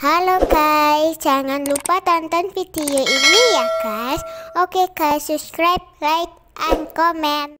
Halo guys, jangan lupa tonton video ini ya guys. Oke guys, subscribe, like, and comment.